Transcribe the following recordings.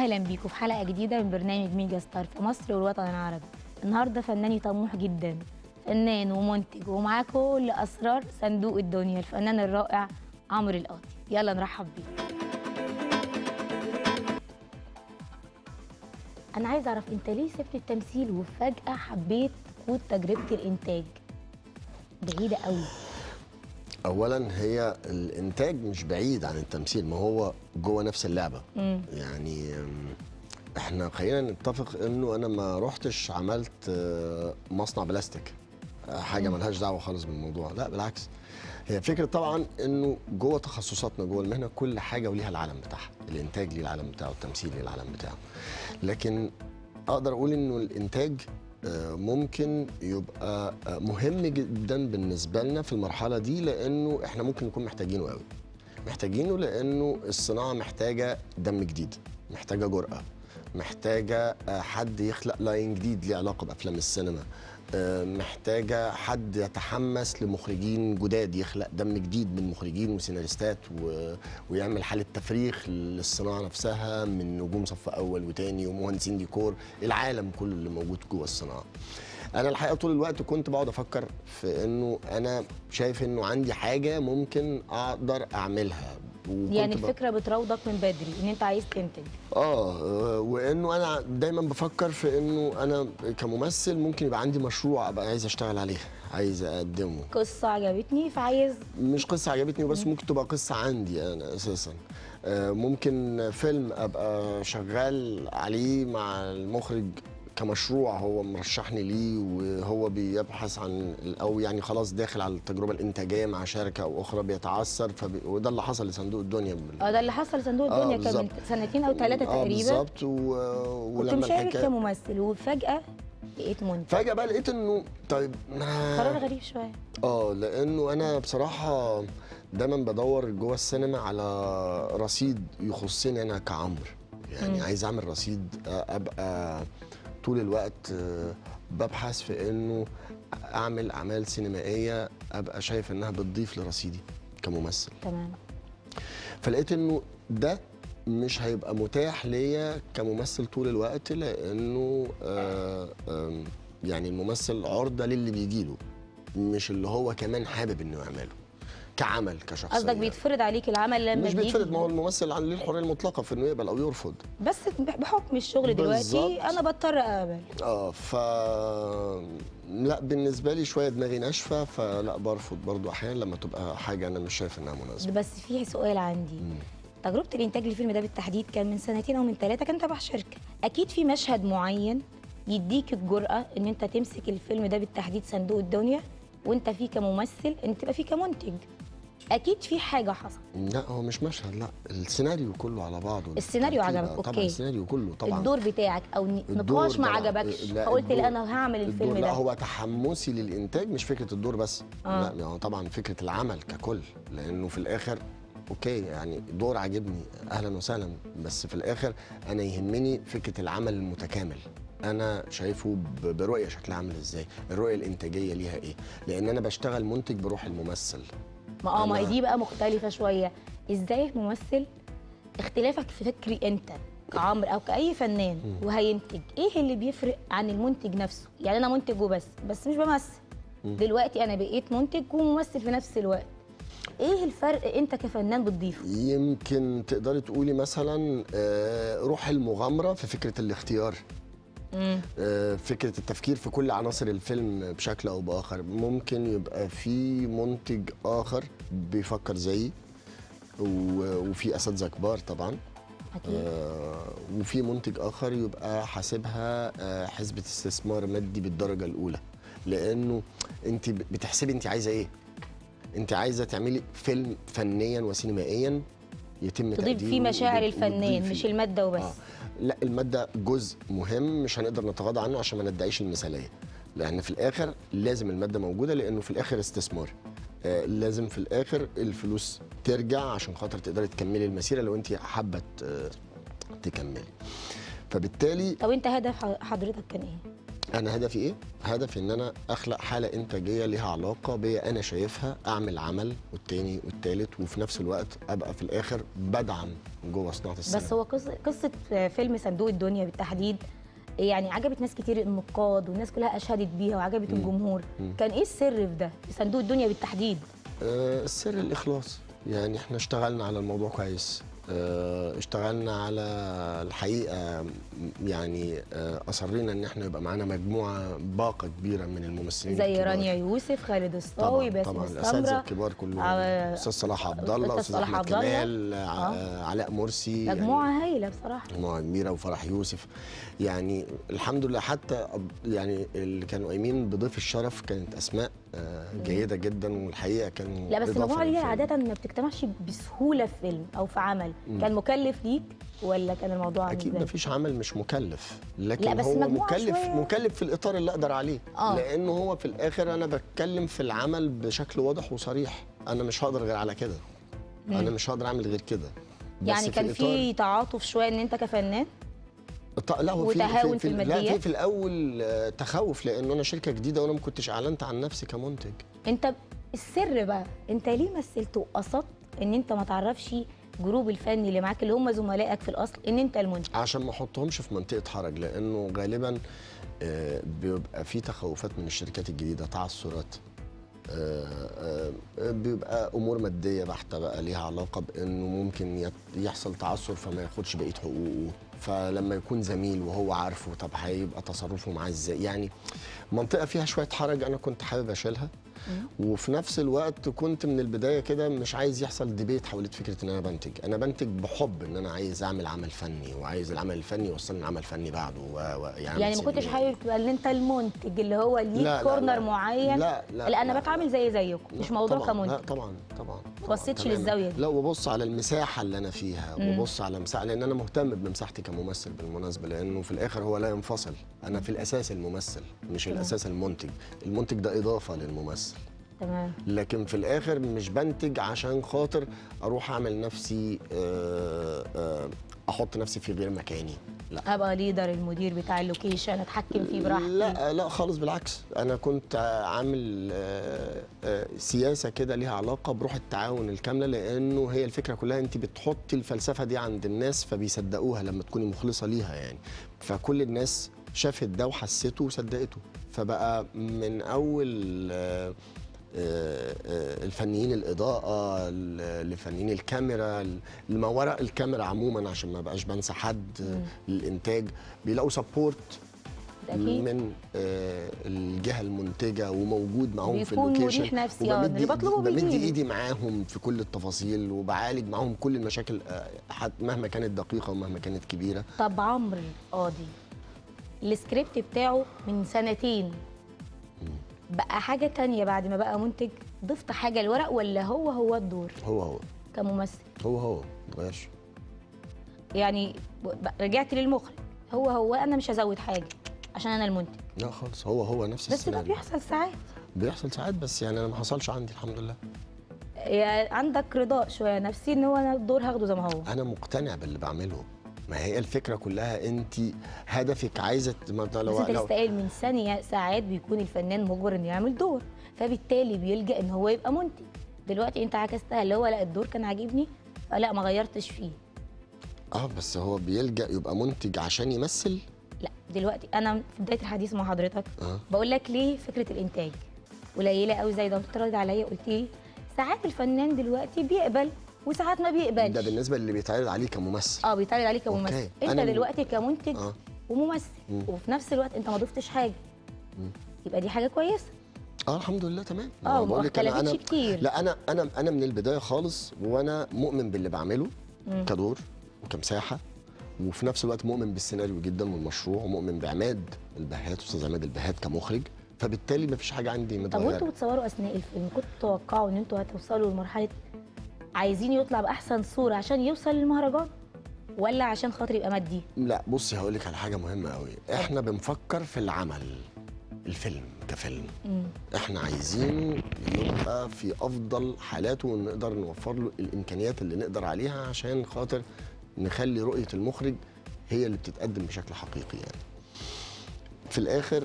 أهلا بيكم في حلقة جديدة من برنامج ميجا ستار في مصر والوطن العربي. النهارده فناني طموح جدا. فنان ومنتج ومعاه كل أسرار صندوق الدنيا الفنان الرائع عمرو القاضي. يلا نرحب بيه. أنا عايز أعرف أنت ليه سبت التمثيل وفجأة حبيت تقود تجربة الإنتاج؟ بعيدة قوي اولا هي الإنتاج مش بعيد عن التمثيل ما هو جوه نفس اللعبة. مم. يعني إحنا خلينا نتفق إنه أنا ما رحتش عملت آه، مصنع بلاستيك. حاجة ملهاش دعوة خالص بالموضوع. لا بالعكس. هي فكرة طبعا إنه جوه تخصصاتنا جوه المهنة كل حاجة وليها العالم بتاعها. الإنتاج ليه العالم بتاعه التمثيل ليه العالم بتاعه. لكن أقدر أقول إنه الإنتاج ممكن يبقى آه، مهم جدا بالنسبة لنا في المرحلة دي لأنه إحنا ممكن نكون محتاجينه قوي. محتاجينه لأنه الصناعة محتاجة دم جديد محتاجة جرأة. محتاجة آه، حد يخلق لاين جديد ليه علاقة بأفلام السينما. آه، محتاجة حد يتحمس لمخرجين جداد يخلق دم جديد من مخرجين وسيناريستات و... ويعمل حالة تفريخ للصناعة نفسها من نجوم صف أول وتاني ومهندسين ديكور. العالم كله اللي موجود جوه الصناعة. أنا الحقيقة طول الوقت كنت بقعد أفكر في إنه أنا شايف إنه عندي حاجة ممكن أقدر أعملها. يعني الفكرة بتراودك من بدري إن أنت عايز تنتج. آه وإنه أنا دايما بفكر في إنه أنا كممثل ممكن يبقى عندي مشروع أبقى عايز أشتغل عليه عايز أقدمه. قصة عجبتني فعايز مش قصة عجبتني وبس ممكن تبقى قصة عندي أنا أساسا. آه، ممكن فيلم أبقى شغال عليه مع المخرج كمشروع هو مرشحني ليه وهو بيبحث عن أو يعني خلاص داخل على التجربة الإنتاجية مع شركة أو أخرى بيتعثر فبي... وده اللي حصل لصندوق الدنيا. آه ده اللي حصل صندوق آه، الدنيا كان من. سنتين أو ثلاثة آه تقريبا بالظبط و... كنت ولما مشارك الحكاية كممثل وفجأة بقيت منتج فجأة بقى لقيت انه طيب ما قرار غريب شوية آه لأنه أنا بصراحة دايما بدور جوه السينما على رصيد يخصني أنا كعمرو يعني مم. عايز أعمل رصيد آه، أبقى طول الوقت آه، ببحث في إنه أعمل أعمال سينمائية أبقى شايف إنها بتضيف لرصيدي كممثل. تمام. فلقيت إنه ده مش هيبقى متاح ليا كممثل طول الوقت لإنه آه يعني الممثل عرضة للي بيجيله مش اللي هو كمان حابب إنه يعمله. كعمل كشخصية. قصدك بيتفرض عليك العمل لما مش بيتفرض ما هو الممثل عليه الحرية المطلقة في إنه يقبل أو يرفض. بس بحكم الشغل دلوقتي. أنا بضطر أقبل. آه ف لا بالنسبة لي شوية دماغي ناشفة فلا برفض برضو أحيانا لما تبقى حاجة أنا مش شايف إنها مناسبة. بس في سؤال عندي. تجربة الإنتاج للفيلم ده بالتحديد كان من سنتين أو من ثلاثة كان تبع شركة. أكيد في مشهد معين يديك الجرأة إن أنت تمسك الفيلم ده بالتحديد صندوق الدنيا وأنت فيه كممثل أنت تبقى فيه كمنتج. أكيد في حاجة حصلت. لا هو مش مشهد لا. السيناريو كله على بعضه. السيناريو عجبك، طبعا okay. السيناريو كله طبعا. الدور بتاعك أو نقاش ما طبعاً. عجبكش. فقلت لأ أنا هعمل الفيلم الدور لا ده. هو تحمسي للإنتاج مش فكرة الدور بس. آه. لا هو طبعا فكرة العمل ككل. لأنه في الآخر okay يعني دور عاجبني أهلا وسهلا. بس في الآخر أنا يهمني فكرة العمل المتكامل. أنا شايفه برؤية شكلها عامل إزاي؟ الرؤية الإنتاجية ليها إيه؟ لأن أنا بشتغل منتج بروح الممثل. ما آه ما أنا- دي بقى مختلفة شوية. إزاي ممثل اختلافك في فكري أنت كعمرو أو كأي فنان وهينتج إيه اللي بيفرق عن المنتج نفسه؟ يعني أنا منتج وبس بس مش بمثل. دلوقتي أنا بقيت منتج وممثل في نفس الوقت. إيه الفرق أنت كفنان بتضيفه؟ يمكن تقدري تقولي مثلا آه، روح المغامرة في فكرة الاختيار. فكرة التفكير في كل عناصر الفيلم بشكل أو بآخر. ممكن يبقى في منتج آخر بيفكر زيي وفي أساتذة كبار طبعا. أكيد. آه، وفي منتج آخر يبقى حاسبها آه، حسبة استثمار مادي بالدرجة الأولى. لأنه أنت بتحسبي أنت عايزة إيه؟ أنت عايزة تعملي فيلم فنيا وسينمائيا يتم تضيف فيه مشاعر الفنان مش المادة وبس. آه. لا المادة جزء مهم مش هنقدر نتغاضى عنه عشان ما ندعيش المثالية. لأن في الآخر لازم المادة موجودة لأنه في الآخر استثمار. آه لازم في الآخر الفلوس ترجع عشان خاطر تقدري تكملي المسيرة لو انت حابة ت- تكملي. فبالتالي طب انت هدف حضرتك كان إيه؟ أنا هدفي إيه؟ هدفي إن أنا أخلق حالة إنتاجية ليها علاقة بيا أنا شايفها أعمل عمل والتاني والتالت وفي نفس الوقت أبقى في الآخر بدعم جوه صناعة السينما بس هو قصه قصة فيلم صندوق الدنيا بالتحديد يعني عجبت ناس كتير النقاد والناس كلها أشادت بيها وعجبت الجمهور. كان إيه السر في ده؟ في صندوق الدنيا بالتحديد. آه، السر الإخلاص. يعني إحنا اشتغلنا على الموضوع كويس. اشتغلنا على الحقيقة يعني آه، أصرينا إن إحنا يبقى معانا مجموعة باقة كبيرة من الممثلين زي. رانيا يوسف خالد الصاوي باسم طبعا الأساتذة الكبار كلهم آه، أستاذ صلاح عبد الله أستاذ صلاح أحمد عبد الله. كمال آه. آه، علاء مرسي يعني مجموعة هايلة بصراحة مجموعة كبيرة وفرح يوسف يعني الحمد لله حتى يعني اللي كانوا قايمين بضيف الشرف كانت أسماء آه، جيدة جدا والحقيقة كانوا لا بس المجموعه دي. عادة ما بتجتمعش بسهولة في فيلم أو في عمل. كان مكلف ليك ولا كان الموضوع أكيد؟ ما فيش عمل مش مكلف لكن لا، بس هو مكلف شوية. مكلف في الإطار اللي أقدر عليه. آه. لأنه هو في الآخر أنا بتكلم في العمل بشكل واضح وصريح. أنا مش هقدر غير على كده. أنا مش هقدر أعمل غير كده. يعني كان في تعاطف شوية إن أنت كفنان؟ لا هو في وتهاون في, في في لا الماديات؟ في في الأول آه، تخوف لأن أنا شركة جديدة وأنا ما كنتش أعلنت عن نفسي كمنتج. أنت السر بقى أنت ليه مثلت وقصدت إن أنت ما تعرفش جروب الفني اللي معاك اللي هم زملائك في الأصل إن أنت المنتج؟ عشان ما أحطهمش في منطقة حرج لأنه غالبا آه، بيبقى في تخوفات من الشركات الجديدة تعثرات. آه، بيبقى أمور مادية بحتة بقى ليها علاقة بأنه ممكن يحصل تعثر فما ياخدش بقية حقوقه. فلما يكون زميل وهو عارفه طب هيبقى تصرفه معاه إزاي؟ يعني منطقة فيها شوية حرج أنا كنت حابب أشيلها. وفي نفس الوقت كنت من البداية كده مش عايز يحصل ديبيت حوالين فكرة إن أنا بنتج أنا بنتج بحب إن أنا عايز أعمل عمل فني وعايز العمل الفني يوصلني لعمل فني بعده و... و... يعني ما كنتش. حابب تبقى ان أنت المنتج اللي هو ليك كورنر. معين لا، لا، لا أنا بتعامل. زي زيكم مش موضوع طبعا كمنتج لا طبعا طبعا ما بصيتش تماماً. للزاوية دي. لا وببص على المساحة اللي أنا فيها وببص على مساحه لأن أنا مهتم بمساحتي كممثل بالمناسبة لأنه في الآخر هو لا ينفصل أنا في الأساس الممثل مش الأساس المنتج المنتج ده إضافة للممثل تمام. لكن في الآخر مش بنتج عشان خاطر أروح أعمل نفسي آه، آه، أحط نفسي في غير مكاني. لا. أبقى leader المدير بتاع ال location أتحكم فيه براحتي. لا لا خالص بالعكس. أنا كنت عامل آه، سياسة كده ليها علاقة بروح التعاون الكاملة لأنه هي الفكرة كلها انت بتحطي الفلسفة دي عند الناس فبيصدقوها لما تكوني مخلصة ليها يعني. فكل الناس شافت ده وحسته وصدقته. فبقى من أول الفنيين الإضاءة لفنيين الكاميرا لما وراء الكاميرا عموما عشان ما بقاش بنسى حد آه، الانتاج بيلاقوا support. من آه، الجهة المنتجة وموجود معاهم في بيكون ال location مريح نفسي، آه، وبمد اللي بطلبه بمد بيجيلي. إيدي معاهم في كل التفاصيل وبعالج معاهم كل المشاكل آه، مهما كانت دقيقة ومهما كانت كبيرة. طب عمرو القاضي السكريبت بتاعه من سنتين. بقى حاجة تانية بعد ما بقى منتج ضفت حاجة الورق ولا هو هو الدور؟ هو هو. كممثل. هو هو ما اتغيرش يعني رجعت للمخرج. هو هو أنا مش هزود حاجة عشان أنا المنتج. لا خالص هو هو نفس بس ده السيناريو. بيحصل ساعات. بيحصل ساعات بس يعني أنا ما حصلش عندي الحمد لله. يعني عندك رضا شوية نفسي إن هو أنا الدور هاخده زي ما هو. أنا مقتنع باللي بعمله. ما هي الفكرة كلها أنت هدفك عايزة ما بس لو قايل من ثانية ساعات بيكون الفنان مجبر إنه يعمل دور فبالتالي بيلجأ إن هو يبقى منتج. دلوقتي أنت عكستها اللي هو لأ الدور كان عاجبني فلأ ما غيرتش فيه. آه بس هو بيلجأ يبقى منتج عشان يمثل؟ لأ دلوقتي أنا في بداية الحديث مع حضرتك آه. بقول لك ليه فكرة الإنتاج؟ قليلة قوي زي ده أنت راضي عليا قلت لي ساعات الفنان دلوقتي بيقبل وساعات ما بيقبلش ده بالنسبة اللي بيتعرض عليه كممثل آه بيتعرض عليك كممثل أوكي. أنت أنا دلوقتي كمنتج آه. وممثل مم. وفي نفس الوقت أنت ما ضفتش حاجة يبقى دي حاجة كويسة آه الحمد لله تمام أنا ما اختلفتش كتير. لا أنا أنا أنا من البداية خالص وأنا مؤمن باللي بعمله مم. كدور وكمساحة وفي نفس الوقت مؤمن بالسيناريو جدا والمشروع ومؤمن بعماد البهات أستاذ عماد البهات كمخرج فبالتالي ما فيش حاجة عندي طب متغيرة وانتوا بتصوروا أثناء الفيلم كنتوا تتوقعوا إن أنتوا هتوصلوا لمرحلة عايزين يطلع بأحسن صورة عشان يوصل للمهرجان ولا عشان خاطر يبقى مادي؟ لا بصي هقول لك على حاجة مهمة قوي. إحنا بنفكر في العمل. الفيلم كفيلم. مم. إحنا عايزين يبقى في أفضل حالاته ونقدر نوفر له الإمكانيات اللي نقدر عليها عشان خاطر نخلي رؤية المخرج هي اللي بتتقدم بشكل حقيقي يعني. في الآخر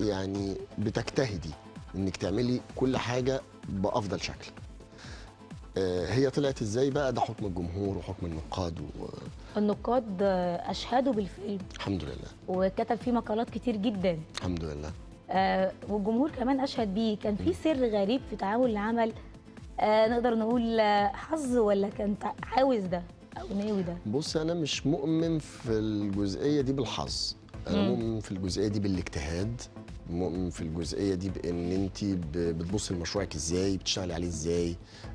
يعني بتجتهدي إنك تعملي كل حاجة بأفضل شكل. هي طلعت إزاي بقى؟ ده حكم الجمهور وحكم النقاد النقاد آه، أشهدوا بالفيلم والحمد لله. وكتب فيه مقالات كتير جدا. الحمد لله. آه والجمهور كمان أشهد بيه. كان في سر غريب في تعامل العمل. آه نقدر نقول آه، حظ ولا كان عاوز ده أو ناوي ده؟ بص أنا مش مؤمن في الجزئية دي بالحظ. أنا مم. مؤمن في الجزئية دي بالاجتهاد. مؤمن في الجزئية دي بإن انت بتبصي لمشروعك إزاي بتشتغلي عليه إزاي. آه،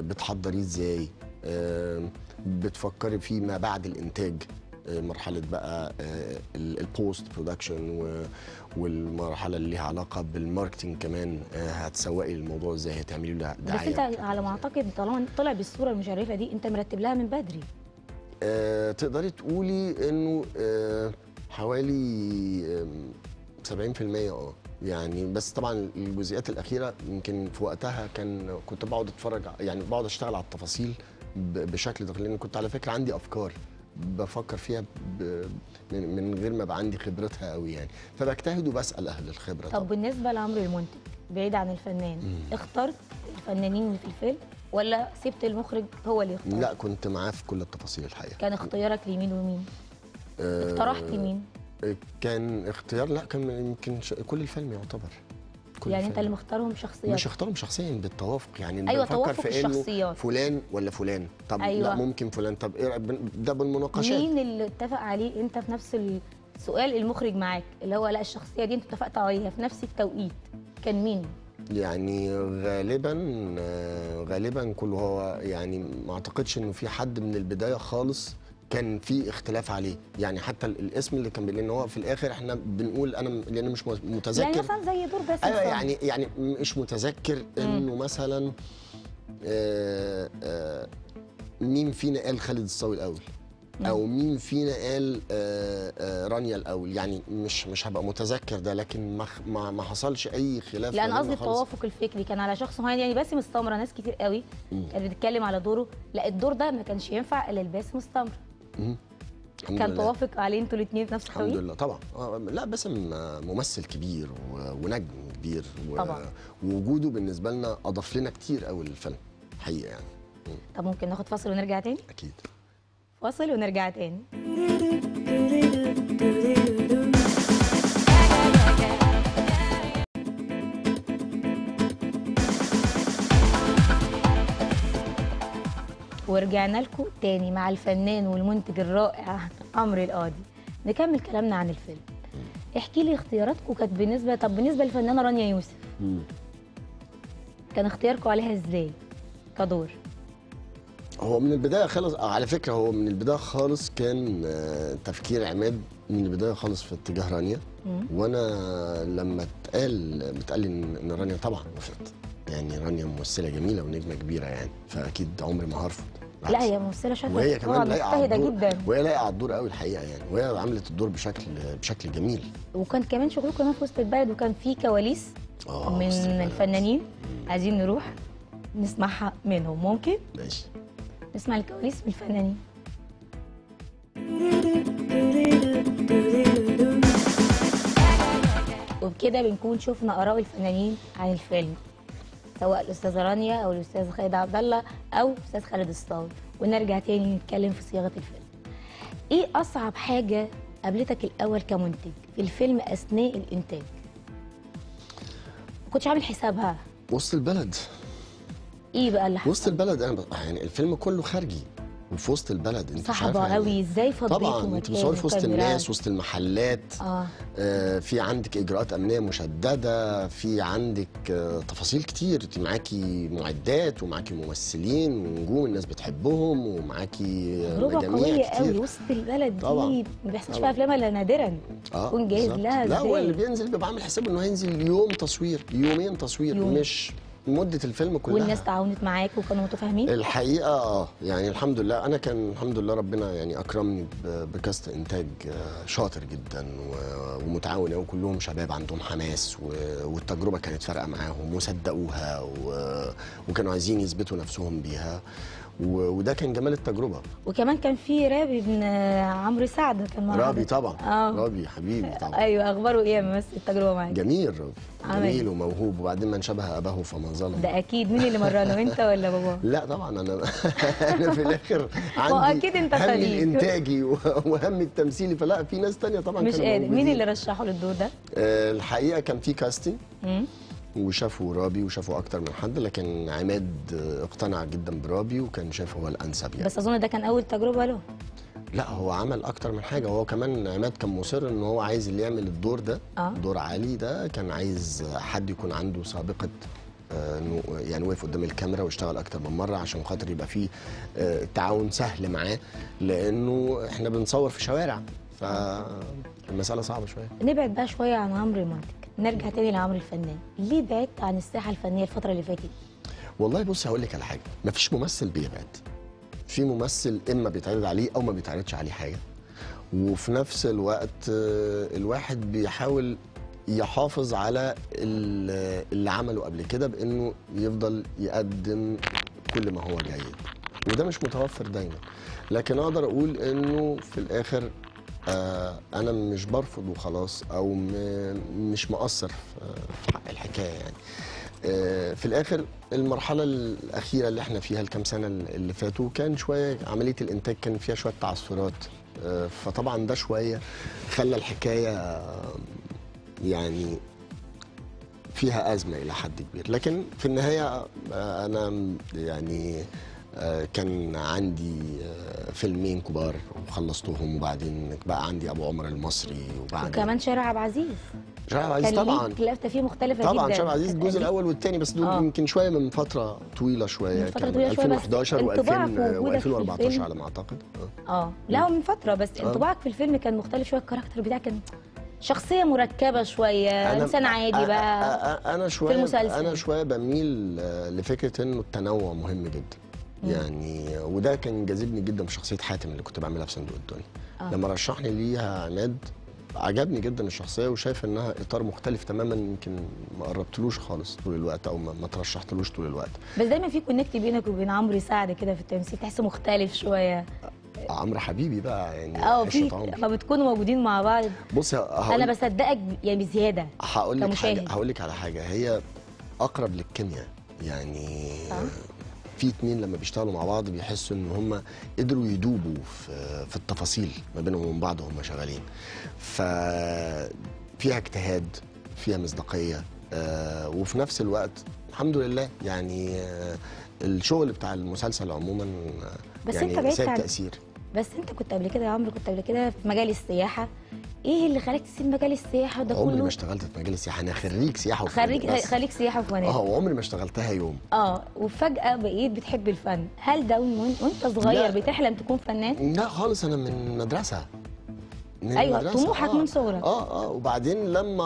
بتحضريه إزاي؟ آه، بتفكري فيه ما بعد الإنتاج؟ آه، مرحلة بقى ال post production والمرحلة اللي ليها علاقة بال marketing كمان آه، هتسوقي الموضوع إزاي؟ هتعملي له بس دعاية أنت على ما أعتقد طالما طلع بالصورة المشرفة دي أنت مرتب لها من بدري. آه، تقدري تقولي إنه آه، حوالي آم، 70% آه. يعني بس طبعا الجزئيات الأخيرة يمكن في وقتها كان كنت بقعد أتفرج يعني بقعد أشتغل على التفاصيل بشكل دقيق لأن كنت على فكرة عندي أفكار بفكر فيها من غير ما يبقى عندي خبرتها قوي يعني. فبجتهد وبسأل أهل الخبرة طب بالنسبة لعمرو المنتج بعيد عن الفنان اخترت الفنانين اللي في الفيلم ولا سبت المخرج هو اللي يختار لا كنت معاه في كل التفاصيل الحقيقة. كان اختيارك لمين ومين؟ آه، اقترحت مين؟ كان اختيار لا كان يمكن كل الفيلم يعتبر كل يعني انت الفيلم. اللي مختارهم شخصيات مش اختارهم شخصيا بالتوافق. يعني أيوة، بنفكر توافق في إنه الشخصيات. فلان ولا فلان. طب أيوة. لا ممكن فلان. طب إيه ده بالمناقشات. مين اللي اتفق عليه؟ انت في نفس السؤال المخرج معاك اللي هو لا الشخصية دي انت اتفقت عليها في نفس التوقيت. كان مين؟ يعني غالبا آه، غالبا كله هو يعني ما اعتقدش إنه في حد من البداية خالص كان في اختلاف عليه. يعني حتى ال- الاسم اللي كان لأن هو في الآخر إحنا بنقول أنا لأن مش يعني متذكر. مثلا زي دور باسم أيوه. يعني يعني مش متذكر إنه مثلا آه، آه، مين فينا قال خالد الصاوي الأول؟ أو مين فينا قال آه، رانيا الأول؟ يعني مش مش هبقى متذكر ده لكن ما ما ما حصلش أي خلاف لا أنا قصدي. التوافق الفكري كان على شخص معين. يعني باسم السمرة ناس كتير قوي كانت بتتكلم على دوره. لا الدور ده ما كانش ينفع إلا لباسم السمرة. كان. توافق عليه أنتوا الاثنين في نفس الحمد التوقيت لله طبعا. آه، لا باسم ممثل كبير ونجم كبير و- طبعا. ووجوده بالنسبة لنا أضاف لنا كتير قوي للفيلم حقيقة يعني. طب ممكن ناخد فاصل ونرجع تاني؟ أكيد. فاصل ونرجع تاني. ورجعنا لكم تاني مع الفنان والمنتج الرائع عمرو القاضي. نكمل كلامنا عن الفيلم. احكي لي اختياراتكم كانت بالنسبة طب بالنسبة للفنانة رانيا يوسف. كان اختياركم عليها إزاي؟ كدور. هو من البداية خالص آه، على فكرة هو من البداية خالص كان آه، تفكير عماد من البداية خالص في اتجاه رانيا. وأنا لما اتقال بتقال لي إن رانيا طبعا وافقت. يعني رانيا ممثلة جميلة ونجمة كبيرة يعني. فأكيد عمري ما هرفض. لا. هي ممثلة شاطرة. وهي كمان لايقة على مجتهدة الدور. جدا. وهي لايقة على الدور قوي الحقيقة يعني. وهي عملت الدور بشكل بشكل جميل. وكان كمان شغلكم كمان في وسط البلد وكان في كواليس آه، من. الفنانين. عايزين نروح نسمعها منهم. ممكن؟ ماشي. نسمع الكواليس من الفنانين. وبكده بنكون شفنا آراء الفنانين عن الفيلم. سواء الأستاذة رانيا أو الأستاذ خالد عبد الله أو الاستاذ خالد الصاوي. ونرجع تاني نتكلم في صياغة الفيلم. إيه أصعب حاجة قابلتك الأول كمنتج في الفيلم أثناء الإنتاج؟ ما كنتش عامل حسابها. وسط البلد. إيه بقى اللي وسط حصل؟ البلد أنا يعني الفيلم كله خارجي. وفي وسط البلد انت صعبة قوي يعني إزاي فضيتوا طبعا انت بتصوري في وسط؟ الناس وسط المحلات آه آه، في عندك إجراءات أمنية مشددة في عندك آه، تفاصيل كتير انت معاكي معدات ومعاكي ممثلين ونجوم الناس بتحبهم ومعاكي آه، تجربة مجاميع قوية قوي كتير وسط البلد طبعا. دي ما بيحصلش. فيها أفلام إلا نادرا آه تكون جاهز. لها لا هو اللي بينزل بيبقى عامل حساب إنه هينزل يوم تصوير يومين تصوير يوم. مش مدة الفيلم كلها. والناس تعاونت معاك وكانوا متفاهمين؟ الحقيقة آه يعني الحمد لله. أنا كان الحمد لله ربنا يعني أكرمني بكاست إنتاج آه، شاطر جدا ومتعاون قوي كلهم شباب عندهم حماس والتجربة كانت فارقة معاهم وصدقوها وكانوا عايزين يثبتوا نفسهم بيها. وده كان جمال التجربة. وكمان كان في رابي ابن عمرو سعد كان مع رابي. طبعا. آه. رابي حبيبي طبعا. أيوه أخباره إيه ممثل؟ التجربة معاك. جميل. جميل؟ وموهوب. وبعدين من شبه أباه فما ظلم ده أكيد. مين اللي مرنه أنت ولا باباه لا طبعا أنا أنا في الآخر عندي أكيد أنت هم. الإنتاجي وهم التمثيلي فلا في ناس تانية طبعا مش قادر. مين. اللي رشحه للدور ده؟ آه، الحقيقة كان في كاستنج. وشافوا رابي وشافوا أكتر من حد لكن عماد اقتنع جدا برابي وكان شايف هو الأنسب يعني. بس أظن ده كان أول تجربة له. لا هو عمل أكتر من حاجة. هو كمان عماد كان مصر إن هو عايز اللي يعمل الدور ده آه. دور عالي ده كان عايز حد يكون عنده سابقة آه، إنه يعني وقف قدام الكاميرا واشتغل أكتر من مرة عشان خاطر يبقى فيه آه، تعاون سهل معاه لأنه إحنا بنصور في شوارع فالمسألة صعبة شوية. نبعد بقى شوية عن عمرو المنتج نرجع تاني لعمرو الفنان. ليه بعدت عن الساحة الفنية الفترة اللي فاتت والله بص هقول لك على حاجة. مفيش ممثل بيبعد. في ممثل إما بيتعرض عليه أو ما بيتعرضش عليه حاجة. وفي نفس الوقت آه، الواحد بيحاول يحافظ على ال- اللي عمله قبل كده بإنه يفضل يقدم كل ما هو جيد. وده مش متوفر دايما. لكن أقدر أقول إنه في الآخر أنا مش برفض وخلاص أو مش مقصر في حق الحكاية يعني. آه، في الآخر المرحلة الأخيرة اللي إحنا فيها الكام سنة اللي فاتوا كان شوية عملية الإنتاج كان فيها شوية تعثرات. آه، فطبعا ده شوية خلى الحكاية آه، يعني فيها أزمة إلى حد كبير. لكن في النهاية آه، أنا يعني آه، كان عندي آه، فيلمين كبار وخلصتهم وبعدين بقى عندي أبو عمر المصري وبعدين وكمان شارع عبد العزيز شارع عبد العزيز كان طبعا لفته فيه مختلفه طبعا جدا شارع عزيز كانت الجزء. الأول والثاني بس دول آه. يمكن شوية من فترة طويلة شوية من كان شوية، بس 2011 انطباعك و2000 ووجودك في و2014 الفيلم. على ما أعتقد آه. آه لا هو من فترة بس آه. انطباعك في الفيلم كان مختلف شوية الكاركتر بتاعك كان شخصية مركبة شوية إنسان عادي بقى أ- أ- أنا شوية المسلسل. أنا شوية بميل آه، لفكرة إنه التنوع مهم جدا يعني وده كان جاذبني جدا في شخصية حاتم اللي كنت بعملها في صندوق الدنيا. آه. لما رشحني ليها عماد عجبني جدا الشخصية وشايف إنها إطار مختلف تماما يمكن ما قربتلوش خالص طول الوقت أو ما ترشحتلوش طول الوقت. بس دايما في كونكت بينك وبين عمرو سعد كده في التمثيل تحسه مختلف شوية. عمرو حبيبي بقى يعني آه في ما بتكونوا موجودين مع بعض. بص هقول أنا بصدقك يعني بزيادة هقول لك. هقول لك على حاجة. هي أقرب للكيمياء. يعني صح. في اتنين لما بيشتغلوا مع بعض بيحسوا إن هم قدروا يدوبوا في في التفاصيل ما بينهم وبين بعض وهم شغالين. ففيها اجتهاد فيها مصداقية آه، وفي نفس الوقت الحمد لله يعني آه، الشغل بتاع المسلسل عموما آه، بس يعني بعدت سايب عن- تاثير بس انت كنت قبل كده يا عمرو كنت قبل كده في مجال السياحة إيه اللي خلاك تسيب مجال السياحة ده عمري ما كله اشتغلت في مجال السياحة أنا خريج سياحة وفنادق بس. خليك سياحة وفنادق آه وعمري ما اشتغلتها يوم آه وفجأة بقيت بتحب الفن هل ده وانت صغير لا. بتحلم تكون فنان لا خالص أنا من مدرسة من المدرسة، طموحك آه. من صغرك. آه آه وبعدين لما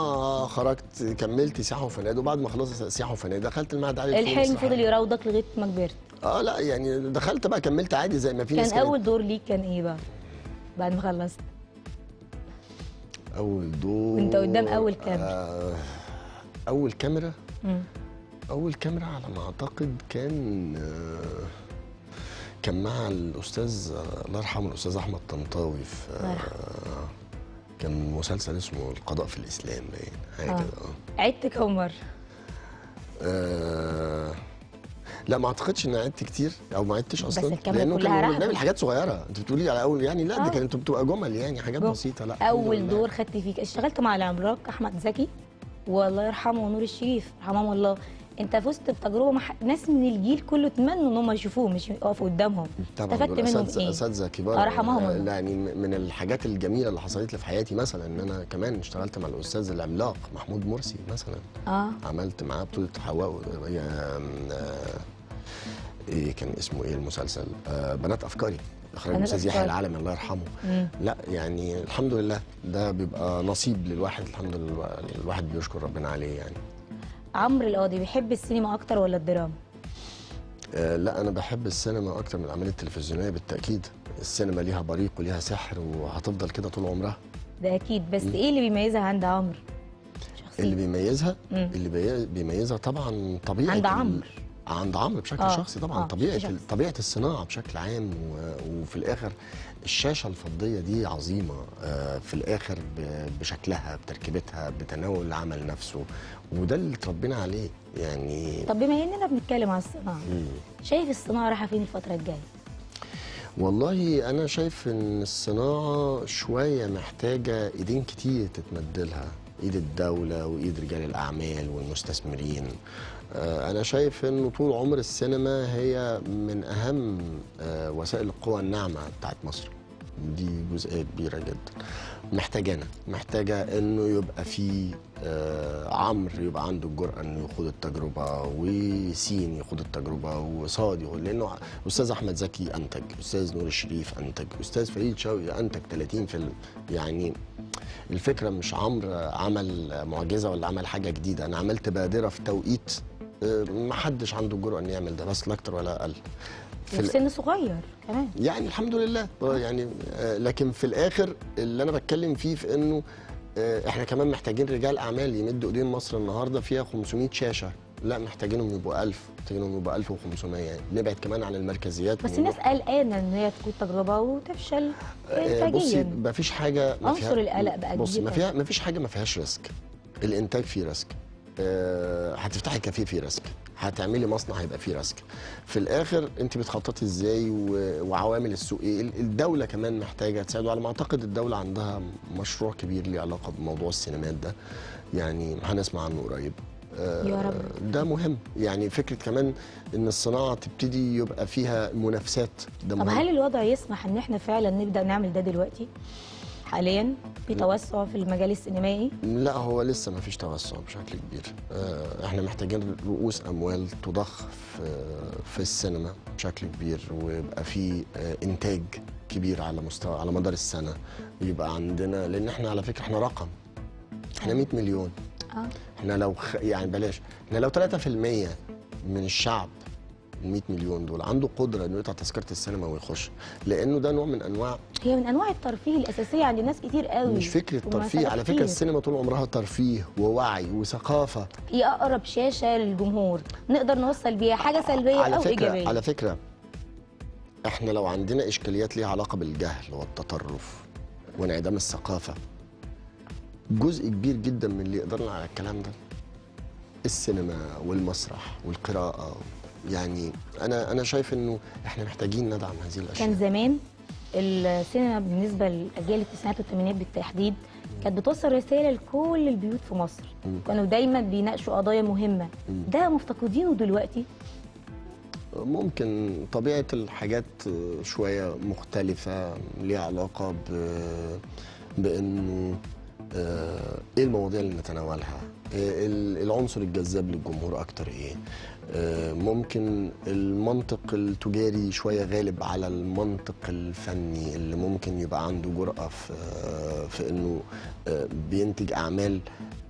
خرجت كملت سياحة وفنادق وبعد ما خلصت سياحة وفنادق دخلت المعهد العالي الحلم فضل. يراودك لغاية ما كبرت آه لا يعني دخلت بقى كملت عادي زي ما في كان أول دور ليك كان إيه بقى بعد ما خلصت أول دور وأنت قدام أول كاميرا. آه أول كاميرا مم. أول كاميرا على ما أعتقد كان آه كان مع الأستاذ آه، الله يرحمه الأستاذ أحمد طنطاوي في. آه كان مسلسل اسمه القضاء في الإسلام باين حاجة آه. كده آه عدت كم مرة آه لا ما اعتقدش ان عدت كتير أو ما عدتش أصلا الكاميرا لأنه رهبة. بنعمل حاجات صغيرة انت بتقولي على أول يعني لا آه. دي كانت بتبقى جمل يعني حاجات بسيطة لا أول. دور خدت فيه اشتغلت مع العملاق أحمد زكي والله يرحمه ونور الشريف رحمهم الله انت فزت بتجربه مع ح- ناس من الجيل كله تمنوا إن هم يشوفوه مش يقفوا قدامهم. طبعا دول إيه؟ أساتذة كبار. رحمهم آه، يعني من الحاجات الجميلة اللي حصلت لي في حياتي مثلا إن أنا كمان اشتغلت مع الأستاذ العملاق محمود مرسي مثلا. آه. عملت معاه بطولة حواء آه، إيه كان اسمه إيه المسلسل؟ آه بنات أفكاري. إخراج الأستاذ يحيى. العالمي الله يرحمه. مم. لا يعني الحمد لله ده بيبقى نصيب للواحد الحمد لله الواحد بيشكر ربنا عليه يعني. عمرو القاضي بيحب السينما أكتر ولا الدراما؟ آه لا أنا بحب السينما أكتر من الأعمال التلفزيونية بالتأكيد. السينما ليها بريق وليها سحر وهتفضل كده طول عمرها. ده أكيد. بس إيه اللي بيميزها عند عمرو اللي بيميزها؟ مم. اللي بي- بيميزها طبعا طبيعة عند عمرو. عند عمرو بشكل آه، شخصي طبعا. آه، طبيعة شخصي. طبيعة الصناعة بشكل عام و- وفي الآخر الشاشة الفضية دي عظيمة. آه، في الآخر ب- بشكلها بتركيبتها بتناول العمل نفسه وده اللي اتربينا عليه يعني طب بما اننا بنتكلم عن الصناعة مم. شايف الصناعة رايحة فين الفترة الجاية؟ والله أنا شايف إن الصناعة شوية محتاجة إيدين كتير تتمد لها إيد الدولة وإيد رجال الأعمال والمستثمرين. آه، أنا شايف انه طول عمر السينما هي من أهم آه، وسائل القوى الناعمة بتاعت مصر. دي جزئية كبيرة جدا. محتاجانا محتاجه إنه يبقى في آه، عمرو يبقى عنده الجرأة إنه يخوض التجربة وسين يخوض التجربة وصاد يخوض لأنه أستاذ أحمد زكي أنتج أستاذ نور الشريف أنتج أستاذ فريد شوقي أنتج 30 فيلم. يعني الفكرة مش عمرو عمل معجزة ولا عمل حاجة جديدة. أنا عملت بادرة في توقيت آه، ما حدش عنده الجرأة إنه يعمل ده بس لا أكتر ولا أقل. في وفي سن صغير. كمان يعني الحمد لله. يعني آه، لكن في الآخر اللي أنا بتكلم فيه في إنه آه، إحنا كمان محتاجين رجال أعمال يمدوا ايدين مصر النهارده فيها 500 شاشة. لا محتاجينهم يبقوا 1000 محتاجينهم يبقوا 1500 يعني. نبعد كمان عن المركزيات. بس الناس قلقانه آن هي تكون تجربة وتفشل آه، بصي انتاجيا. ما فيش حاجة ما عنصر القلق بقى بص كبير. ما. فيها ما فيش حاجة ما فيهاش risk. الإنتاج فيه risk. هتفتحي كافيه فيه risk. هتعملي مصنع هيبقى فيه risk في الآخر انت بتخططي إزاي وعوامل السوق إيه؟ ال- الدولة كمان محتاجة تساعد وعلى ما أعتقد الدولة عندها مشروع كبير ليه علاقة بموضوع السينمات ده. يعني هنسمع عنه قريب. آه، يا رب. ده مهم. يعني فكرة كمان إن الصناعة تبتدي يبقى فيها منافسات ده طب مهم. هل الوضع يسمح إن إحنا فعلا نبدأ نعمل ده دلوقتي؟ حاليا في توسع في المجال السينمائي؟ لا هو لسه ما فيش توسع بشكل كبير. آه، إحنا محتاجين رؤوس أموال تضخ في في السينما بشكل كبير ويبقى في آه، إنتاج كبير على مستوى على مدار السنة. يبقى عندنا لأن إحنا على فكرة إحنا رقم. إحنا 100 مليون. آه. إحنا لو خ... يعني بلاش. إحنا لو 3% من الشعب ال 100 مليون دول. عنده قدرة إنه يقطع تذكرة السينما ويخش. لأنه ده نوع من أنواع هي من أنواع الترفيه الأساسية عند ناس كتير قوي. مش فكرة ترفيه. على فكرة. السينما طول عمرها ترفيه ووعي وثقافة. هي أقرب شاشة للجمهور. نقدر نوصل بيها حاجة سلبية على أو فكرة إيجابية. على فكرة إحنا لو عندنا إشكاليات ليها علاقة بالجهل والتطرف وانعدام الثقافة جزء كبير جدا من اللي يقدرنا على الكلام ده السينما والمسرح والقراءة يعني أنا أنا شايف إنه إحنا محتاجين ندعم هذه الأشياء. كان زمان السينما بالنسبة لأجيال التسعينات والثمانينات بالتحديد كانت بتوصل رسائل لكل البيوت في مصر. مم. كانوا دايما بيناقشوا قضايا مهمة. مم. ده مفتقدينه دلوقتي؟ ممكن طبيعة الحاجات شوية مختلفة ليها علاقة ب... بأنه آه، إيه المواضيع اللي نتناولها؟ إيه ال- العنصر الجذاب للجمهور أكتر إيه؟ آه، ممكن المنطق التجاري شوية غالب على المنطق الفني اللي ممكن يبقى عنده جرأة في آه، في إنه آه، بينتج أعمال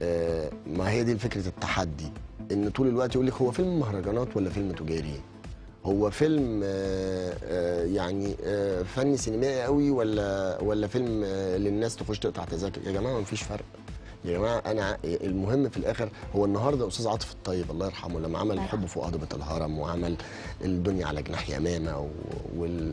آه، ما هي دي فكرة التحدي إن طول الوقت يقول لك هو فيلم مهرجانات ولا فيلم تجاري؟ هو فيلم يعني فني سينمائي قوي ولا ولا فيلم للناس تخش تقطع تذاكر؟ يا جماعة مفيش فرق. يا جماعة أنا المهم في الآخر هو النهارده أستاذ عاطف الطيب الله يرحمه لما عمل الحب فوق هضبه الهرم وعمل الدنيا على جناح يمامه وال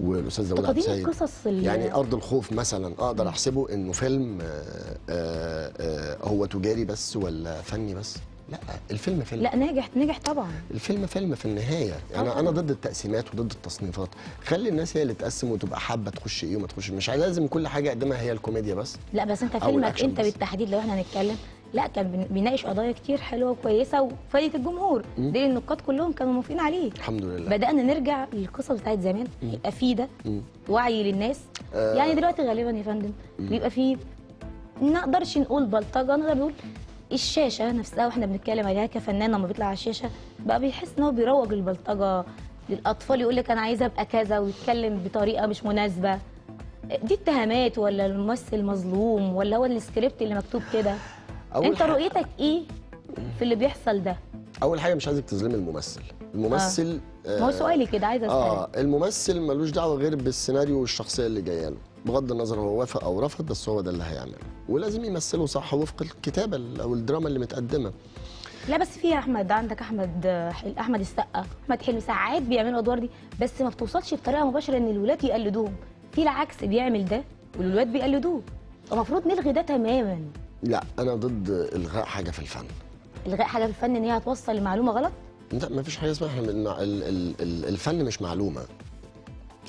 والأستاذ داوود عبد السيد. القصص يعني أرض الخوف مثلا أقدر أحسبه إنه فيلم آه، آه، آه، هو تجاري بس ولا فني بس؟ لا الفيلم فيلم. لا ناجح نجح طبعا. الفيلم فيلم في النهاية. أنا طبعاً. أنا ضد التقسيمات وضد التصنيفات. خلي الناس هي اللي تقسم وتبقى حابة تخش إيه وما تخش مش لازم كل حاجة أقدمها هي الكوميديا بس. لا بس أنت فيلمك أنت بس. بالتحديد لو إحنا هنتكلم لا كان بين- بيناقش قضايا كتير حلوة وكويسة وفادت الجمهور. دي النقاد كلهم كانوا موافقين عليه. الحمد لله. بدأنا نرجع للقصص بتاعت زمان يبقى في ده. وعي للناس. آه. يعني دلوقتي غالبا يا فندم بيبقى في ما نقدرش نقول بلطجة نقدر نقول الشاشة نفسها وإحنا بنتكلم عليها كفنان لما بيطلع على الشاشة بقى بيحس إن هو بيروج للبلطجه للأطفال يقول لك أنا عايز أبقى كذا ويتكلم بطريقة مش مناسبة. دي اتهامات ولا الممثل مظلوم ولا هو السكريبت اللي مكتوب كده؟ أنت رؤيتك إيه؟ في اللي بيحصل ده. أول حاجة مش عايزك تظلمي الممثل. الممثل ما هو سؤالي كده عايزه آه اسالك الممثل ملوش دعوة غير بالسيناريو والشخصية اللي جاية له. بغض النظر هو وافق أو رفض بس هو ده اللي هيعمله. ولازم يمثله صح وفق الكتابة ال- أو الدراما اللي متقدمة. لا بس في أحمد عندك أحمد حل... أحمد السقا أحمد حلمي ساعات بيعملوا الادوار دي بس ما بتوصلش بطريقة مباشرة إن الولاد يقلدوهم. في العكس بيعمل ده والولاد بيقلدوه. المفروض نلغي ده تماما. لا أنا ضد إلغاء حاجة في الفن. الغاء حاجة في الفن إن هي هتوصل لمعلومة غلط لا ما فيش حاجة اسمها إحنا من- ال- ال- ال- الفن مش معلومة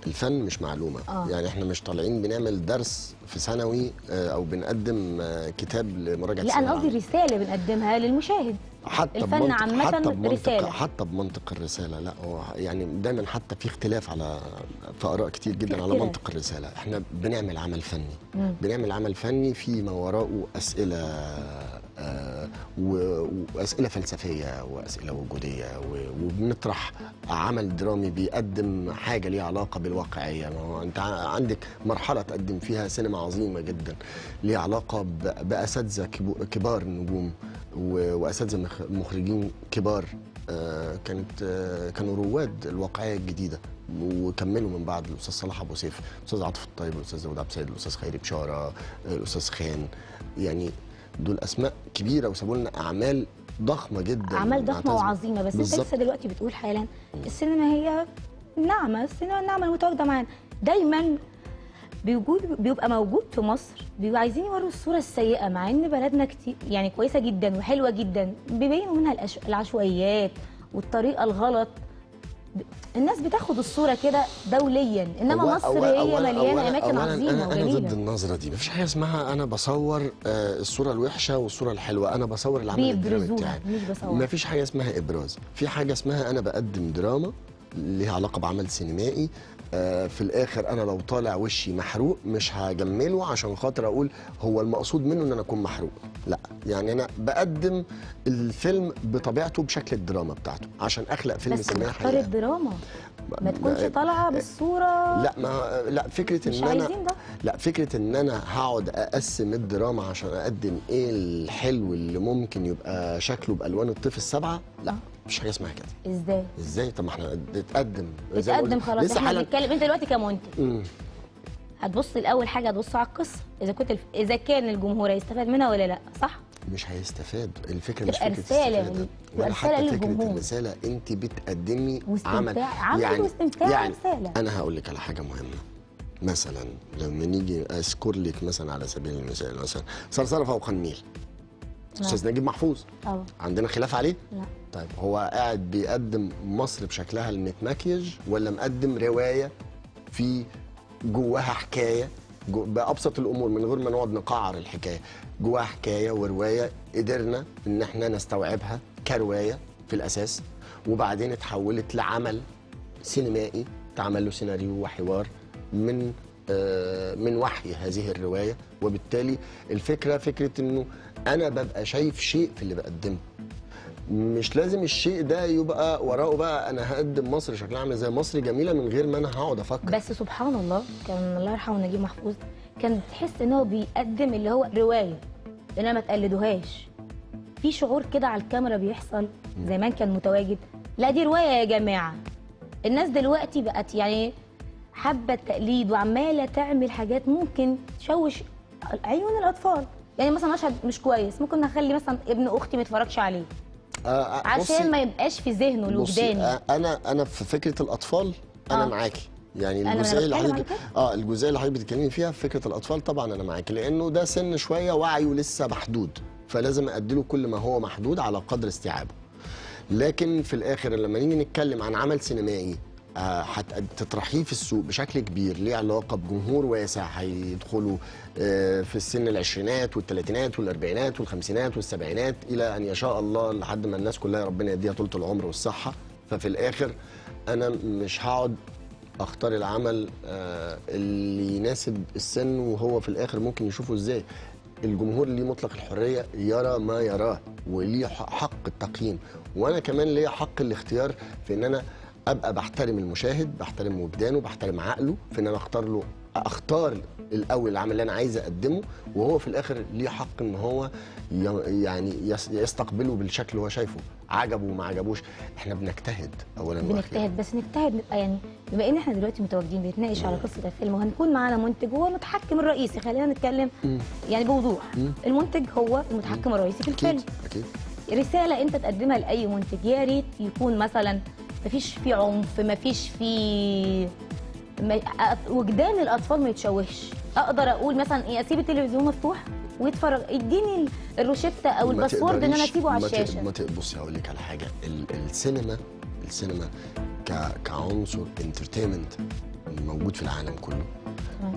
الفن مش معلومة آه. يعني إحنا مش طالعين بنعمل درس في ثانوي آه، أو بنقدم آه، كتاب لمراجعة لا أنا قصدي رساله بنقدمها للمشاهد حتى الفن بمنطق عامة حتى بمنطق رسالة. حتى بمنطق الرسالة لا هو يعني دايما حتى في اختلاف على في آراء كتير جدا على. منطق الرسالة إحنا بنعمل عمل فني مم. بنعمل عمل فني في ما وراءه أسئلة وأسئلة فلسفية وأسئلة وجودية وبنطرح عمل درامي بيقدم حاجة ليها علاقة بالواقعية. ما هو أنت عندك مرحلة تقدم فيها سينما عظيمة جدا ليها علاقة بأساتذة كبار نجوم و- وأساتذة مخ- مخرجين كبار. آه، كانت آه، كانوا رواد الواقعية الجديدة. وكملوا من بعد الأستاذ صلاح أبو سيف الأستاذ عاطف الطيب الأستاذ داود عبد السيد الأستاذ خيري بشارة آه، الأستاذ خان. يعني دول أسماء كبيرة وسابوا لنا أعمال ضخمة جدا. أعمال ضخمة. وعظيمة. بس أنت. لسه دلوقتي بتقول حالا السينما هي نعمة السينما النعمه المتواجده معانا. دايما بيوجود بيبقى موجود في مصر. بيبقوا عايزين يوروا الصورة السيئة مع إن بلدنا كتير يعني كويسة جدا وحلوة جدا. بيبينوا منها العشوائيات والطريقة الغلط الناس بتاخد الصورة كده دوليا إنما أول- مصر أول- هي أولاً- مليانة أولاً- أماكن أولاً عظيمة أنا, أنا ضد وجميله النظرة دي. مفيش حاجة اسمها أنا بصور آه، الصورة الوحشة والصورة الحلوة. أنا بصور العمل الدرامي بتاعي. مش بصور. مفيش حاجة اسمها إبراز. في حاجة اسمها أنا بقدم دراما ليها علاقة بعمل سينمائي. في الآخر أنا لو طالع وشي محروق مش هجمله عشان خاطر أقول هو المقصود منه إن أنا أكون محروق. لا يعني أنا بقدم الفيلم بطبيعته بشكل الدراما بتاعته عشان أخلق فيلم بس حقيقي. الدراما. ما تكونش ما- طالعة بالصورة. لا ما لا فكرة مش إن أنا ده. لا فكرة إن أنا هقعد أقسم الدراما عشان أقدم إيه الحلو اللي ممكن يبقى شكله بألوان الطيف السبعة؟ لا. مش حاجة اسمها كده. إزاي؟ إزاي؟ طب ما إحنا بتقدم قلت. خلاص. لسه إحنا بنتكلم. أنت دلوقتي كمنتج. هتبص الأول حاجة هتبص على القصة. إذا كنت الف... إذا كان الجمهور هيستفاد منها ولا لأ صح؟ مش هيستفاد. الفكرة مش فكرة استفادة. يعني. ولا حتى فكرة. الرسالة. أنت بتقدمي. عمل. عمل واستمتاع يعني رسالة. أنا هقول لك على حاجة مهمة. مثلا لما نيجي أذكر لك مثلا على سبيل المثال مثلا صرصرة فوق النيل. أستاذ نجيب محفوظ. أه. عندنا خلاف عليه؟ لا طيب هو قاعد بيقدم مصر بشكلها المتمكيج ولا مقدم رواية في جواها حكاية؟ جو بأبسط الأمور من غير ما نقعد نقعر الحكاية. جواها حكاية ورواية قدرنا إن إحنا نستوعبها كرواية في الأساس وبعدين اتحولت لعمل سينمائي اتعمل له سيناريو وحوار من آه، من وحي هذه الرواية. وبالتالي الفكرة فكرة إنه أنا ببقى شايف شيء في اللي بقدمه مش لازم الشيء ده يبقى وراءه بقى أنا هقدم مصر شكلها عامل زي مصر جميلة من غير ما أنا هقعد أفكر. بس سبحان الله كان الله يرحمه نجيب محفوظ كان تحس إن هو بيقدم اللي هو رواية لأن ما تقلدوهاش. في شعور كده على الكاميرا بيحصل زمان كان متواجد. لا دي رواية يا جماعة. الناس دلوقتي بقت يعني حابة التقليد وعمالة تعمل حاجات ممكن تشوش عيون الأطفال. يعني مثلا مشهد مش كويس ممكن نخلي مثلا ابن أختي ما يتفرجش عليه. آه، آه، عشان ما يبقاش في ذهنه الوجداني آه، أنا أنا في فكرة الأطفال أنا آه. معاكي. يعني الجزئية اللي حضرتك آه الجزئية اللي حضرتك بتتكلمي فيها في فكرة الأطفال طبعا أنا معاكي لأنه ده سن شوية وعيه لسه محدود فلازم أديله كل ما هو محدود على قدر استيعابه. لكن في الآخر لما نيجي نتكلم عن عمل سينمائي آه، هت- تطرحيه في السوق بشكل كبير. ليه علاقة بجمهور واسع؟ هيدخلوا آه، في السن العشرينات والثلاثينات والأربعينات والخمسينات والسبعينات إلى أن يشاء الله لحد ما الناس كلها ربنا يديها طولة العمر والصحة. ففي الآخر أنا مش هقعد أختار العمل آه، اللي يناسب السن وهو في الآخر ممكن يشوفه إزاي. الجمهور ليه مطلق الحرية يرى ما يراه وليه حق التقييم. وأنا كمان ليا حق الاختيار في إن أنا أبقى بحترم المشاهد بحترم وجدانه بحترم عقله في إن أنا أختار له أختار الأول العمل اللي أنا عايز أقدمه وهو في الآخر ليه حق إن هو يعني يس- يستقبله بالشكل اللي هو شايفه. عجبه وما عجبوش. إحنا بنجتهد اولا بنجتهد بس نجتهد نبقى يعني بما إن إحنا دلوقتي متواجدين بنتناقش على قصة الفيلم وهنكون معانا منتج وهو المتحكم الرئيسي. خلينا نتكلم يعني بوضوح. المنتج هو المتحكم الرئيسي في الفيلم. أكيد أكيد. رسالة أنت تقدمها لأي منتج. يا ريت يكون مثلا مفيش فيه عنف مفيش فيه ما- وجدان الأطفال ما يتشوهش. أقدر أقول مثلا إيه أسيب التلفزيون مفتوح ويتفرج. إديني ال- الروشتة أو ال password إن أنا أسيبه على الشاشة. ما بصي هقول لك على حاجة. ال- السينما السينما ك كعنصر entertainment موجود في العالم كله.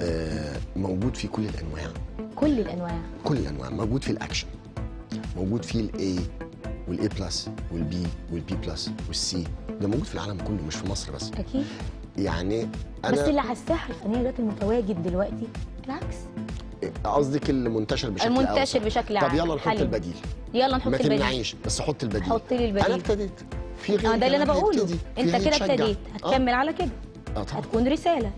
آه موجود في كل الأنواع. كل الأنواع. كل الأنواع. موجود في الأكشن. موجود فيه الاي والاي بلس والبي والبي بلس والسي ده موجود في العالم كله مش في مصر بس. أكيد. يعني بس اللي أنا على الساحه الفنيه دلوقتي المتواجد دلوقتي. العكس. قصدك اللي منتشر بشكل المنتشر أوسع. بشكل طب عام. يلا نحط. البديل. يلا نحط ما البديل. تمنعيش بس حط البديل. حط لي البديل. أنا ابتديت. في غير آه ده اللي أنا بقوله. أنت كده. ابتديت. آه. هتكمل على كده. آه طبعا. هتكون رسالة.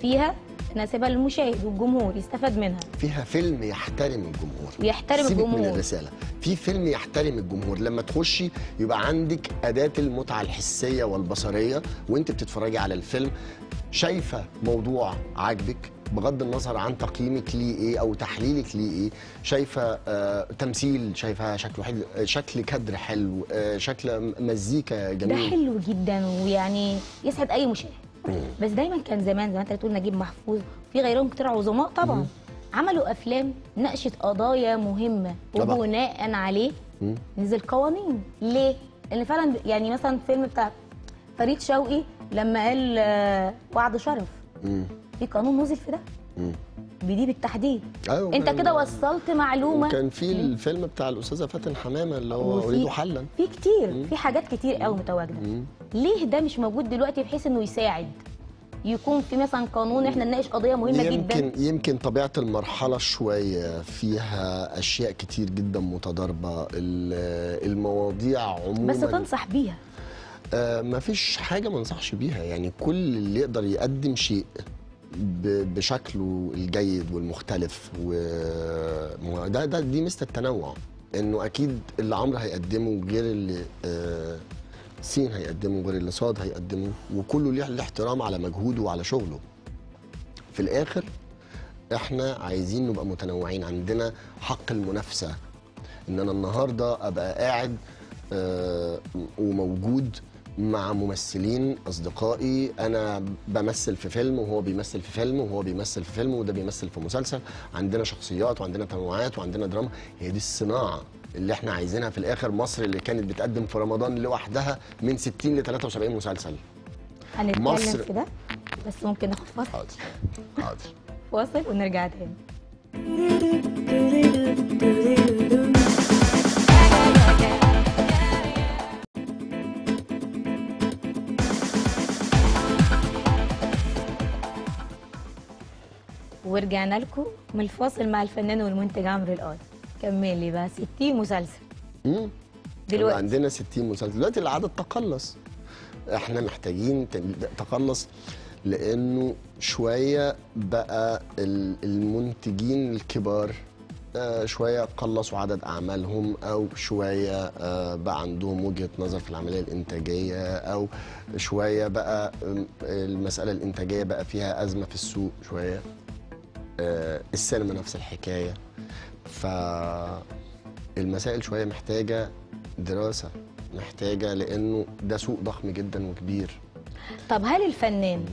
فيها ناسبه للمشاهد والجمهور يستفاد منها. فيها فيلم يحترم الجمهور. ويحترم سيبك من الجمهور. الرسالة. في فيلم يحترم الجمهور. لما تخشي يبقى عندك أداة المتعة الحسية والبصرية وانت بتتفرجي على الفيلم شايفة موضوع عاجبك بغض النظر عن تقييمك ليه إيه أو تحليلك ليه إيه شايفة آه تمثيل شايفه شكله حلو آه، شكل كادر حلو آه شكل مزيكا ده جميل حلو جدا ويعني يسعد أي مشاهد. بس دايما كان زمان زي ما انت بتقول نجيب محفوظ في غيرهم كتير عظماء طبعا عملوا أفلام ناقشت قضايا مهمة. وبناء عليه. نزل قوانين ليه؟ لأن فعلا يعني مثلا فيلم بتاع فريد شوقي لما قال آه، وعد شرف. في قانون نزل في ده. بدي بالتحديد أيوه أنت كان- كده وصلت معلومة. وكان في الفيلم بتاع الأستاذة فاتن حمامة اللي هو وفي- اريد حلا. في كتير في حاجات كتير قوي متواجدة. مم. ليه ده مش موجود دلوقتي بحيث إنه يساعد؟ يكون في مثلا قانون إحنا نناقش قضية مهمة يمكن جدا. يمكن طبيعة المرحلة شوية فيها أشياء كتير جدا متضاربة. ال- المواضيع عموما بس تنصح بيها. آه ما فيش حاجة ما انصحش بيها. يعني كل اللي يقدر يقدم شيء بشكله الجيد والمختلف و ما- ده ده دي ميزة التنوع إنه أكيد اللي عمرو هيقدمه غير اللي آه سين هيقدمه غير اللي صاد هيقدمه وكله ليه الاحترام على مجهوده وعلى شغله. في الآخر إحنا عايزين نبقى متنوعين عندنا حق المنافسة إن أنا النهارده أبقى قاعد آه، وموجود مع ممثلين أصدقائي. أنا بمثل في فيلم وهو بيمثل في فيلم وهو بيمثل في فيلم وده بيمثل في مسلسل. عندنا شخصيات وعندنا تنوعات وعندنا دراما. هي دي الصناعة اللي إحنا عايزينها في الآخر. مصر اللي كانت بتقدم في رمضان لوحدها من 60 ل 73 مسلسل. هنتكلم مصر- في ده بس ممكن ناخد فاصل. حاضر حاضر. فاصل ونرجع تاني. ورجعنا لكم من الفاصل مع الفنان والمنتج عمرو القاضي كمل لي بقى 60 مسلسل. مم. دلوقتي. عندنا 60 مسلسل. دلوقتي العدد تقلص. إحنا محتاجين تقلص لأنه شوية بقى ال- المنتجين الكبار آه، شوية قلصوا عدد أعمالهم أو شوية آه، بقى عندهم وجهة نظر في العملية الإنتاجية أو شوية بقى المسألة الإنتاجية بقى فيها أزمة في السوق شوية. السينما نفس الحكاية. فالمسائل شوية محتاجة دراسة محتاجة لأنه ده سوق ضخم جدا وكبير. طب هل الفنان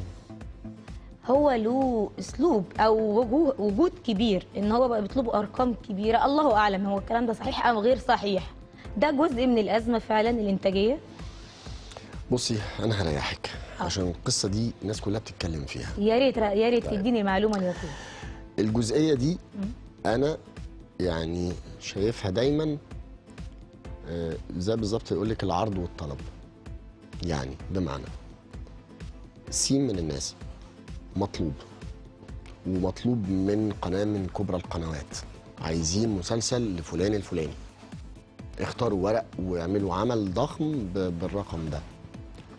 هو له أسلوب أو وجود كبير إن هو بقى بيطلبوا أرقام كبيرة؟ الله أعلم هو الكلام ده صحيح أم غير صحيح. ده جزء من الأزمة فعلا الإنتاجية؟ بصي أنا هريحك. عشان القصة دي الناس كلها بتتكلم فيها. يا ريت يا ريت تديني معلومة اليقين الجزئية دي أنا يعني شايفها دايما آه، زي بالظبط يقول لك العرض والطلب. يعني بمعنى سين من الناس مطلوب ومطلوب من قناة من كبرى القنوات. عايزين مسلسل لفلان الفلاني. اختاروا ورق واعملوا عمل ضخم بالرقم ده.